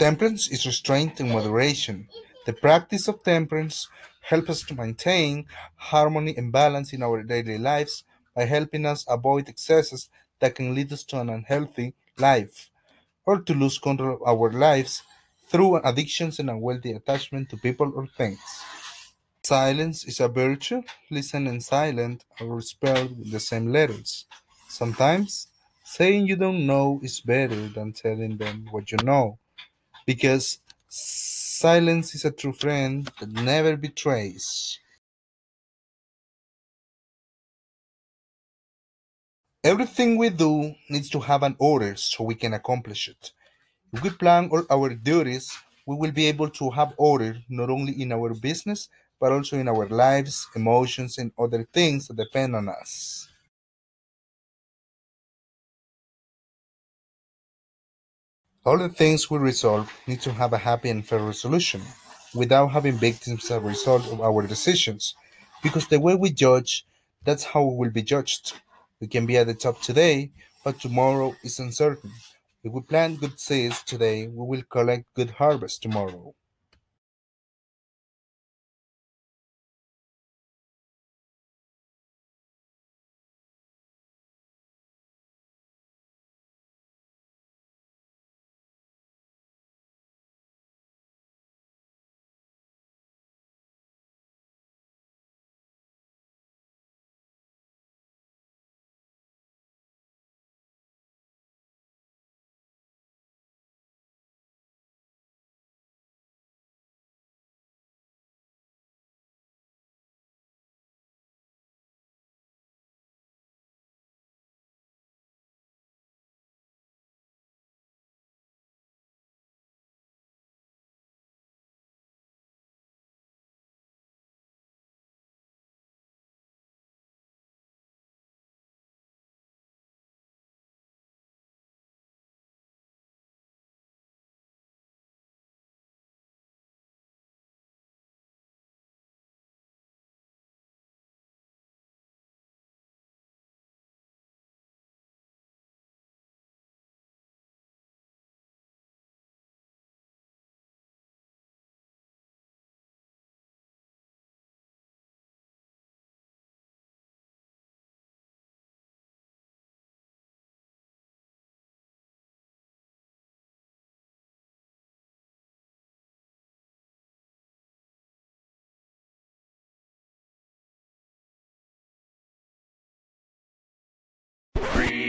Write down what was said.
Temperance is restraint and moderation. The practice of temperance helps us to maintain harmony and balance in our daily lives by helping us avoid excesses that can lead us to an unhealthy life or to lose control of our lives through addictions and unhealthy attachment to people or things. Silence is a virtue. Listen and silent are spelled with the same letters. Sometimes saying you don't know is better than telling them what you know because silence is a true friend that never betrays. Everything we do needs to have an order so we can accomplish it. If we plan all our duties, we will be able to have order not only in our business, but also in our lives, emotions, and other things that depend on us. All the things we resolve need to have a happy and fair resolution, without having victims as a result of our decisions, because the way we judge, that's how we will be judged. We can be at the top today, but tomorrow is uncertain. If we plant good seeds today, we will collect good harvest tomorrow.